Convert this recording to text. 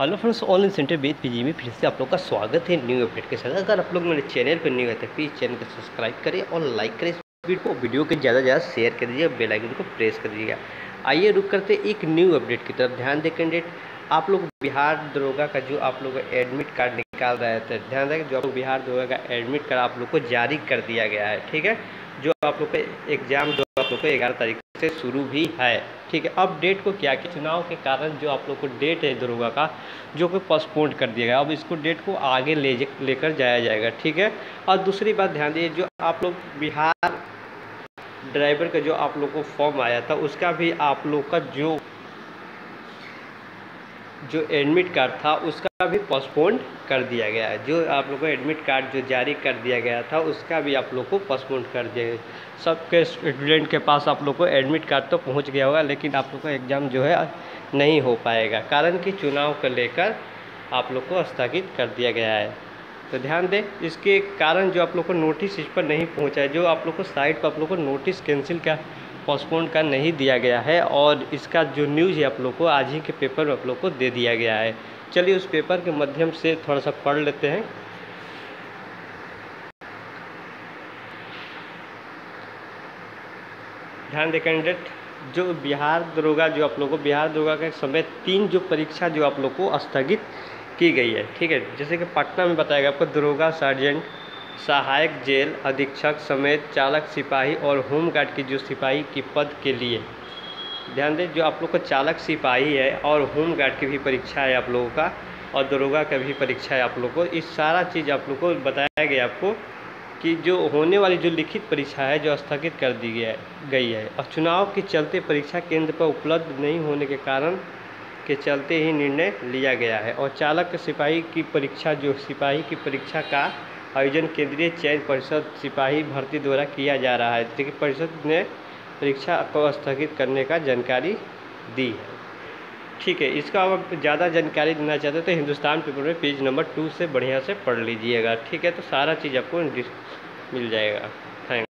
Hello friends online centre बेद PG में फिर से आप लोग का स्वागत है न्यू अपडेट के साथ। अगर आप लोग मेरे चैनल पर न्यू है तो प्लीज़ चैनल को सब्सक्राइब करें और लाइक करें। इस वीडियो को, वीडियो के ज़्यादा से ज़्यादा शेयर कर दीजिए बेल आइकन को प्रेस कर दीजिएगा। आइए रुक करते एक न्यू अपडेट की तरफ़। ध्यान दें कैंडिडेट आप लोग बिहार दरोगा का जो आप लोग एडमिट कार्ड निकाल रहे थे ध्यान दें जो बिहार दरोगा का एडमिट कार्ड आप लोग को जारी कर दिया गया है, ठीक है? जो आप लोग का एग्ज़ाम जो आप लोग को ग्यारह तारीख से शुरू भी है। ठीक है, अब डेट को क्या, कि चुनाव के कारण जो आप लोग को डेट है दरोगा का, जो कि पोस्टपोन कर दिया गया, अब इसको डेट को आगे ले लेकर जाया जाएगा। ठीक है, और दूसरी बात ध्यान दीजिए, जो आप लोग बिहार ड्राइवर का जो आप लोग को फॉर्म आया था, उसका भी आप लोग का जो जो एडमिट कार्ड था, उसका भी पोस्टपोन कर दिया गया है। जो आप लोग को एडमिट कार्ड जो जारी कर दिया गया था, उसका भी आप लोग को पोस्टपोन कर दिया गया सबके स्टूडेंट के पास आप लोग को एडमिट कार्ड तो पहुँच गया होगा, लेकिन आप लोग का एग्ज़ाम जो है, नहीं हो पाएगा। कारण कि चुनाव को लेकर आप लोग को स्थगित कर दिया गया है। तो ध्यान दें, इसके कारण जो आप लोग को नोटिस इस पर नहीं पहुँचा है, जो आप लोग को साइट पर आप लोग को नोटिस कैंसिल का पोस्टपोन का नहीं दिया गया है और इसका जो न्यूज़ है आप लोग को, आज ही के पेपर में आप लोग को दे दिया गया है। चलिए उस पेपर के माध्यम से थोड़ा सा पढ़ लेते हैं। ध्यान दें कैंडिडेट जो बिहार दरोगा, जो आप लोग को, बिहार दरोगा के समय तीन जो परीक्षा जो आप लोग को स्थगित की गई है, ठीक है? जैसे कि पटना में बताया गया, आपको दरोगा सार्जेंट सहायक जेल अधीक्षक समेत चालक सिपाही और होमगार्ड की जो सिपाही की पद के लिए। ध्यान दें, जो आप लोग का चालक सिपाही है और होमगार्ड की भी परीक्षा है आप लोगों का और दरोगा का भी परीक्षा है आप लोग को, इस सारा चीज़ आप लोग को बताया गया आपको कि जो होने वाली जो लिखित परीक्षा है, जो स्थगित कर दी गया गई है। और चुनाव के चलते परीक्षा केंद्र पर उपलब्ध नहीं होने के कारण के चलते ही निर्णय लिया गया है। और चालक सिपाही की परीक्षा, जो सिपाही की परीक्षा का आयोजन केंद्रीय चयन परिषद सिपाही भर्ती द्वारा किया जा रहा है। लेकिन परिषद ने परीक्षा को स्थगित करने का जानकारी दी है। ठीक है, इसका अब ज़्यादा जानकारी देना चाहते तो हिंदुस्तान पेपर में पेज नंबर टू से बढ़िया से पढ़ लीजिएगा। ठीक है तो सारा चीज़ आपको मिल जाएगा। थैंक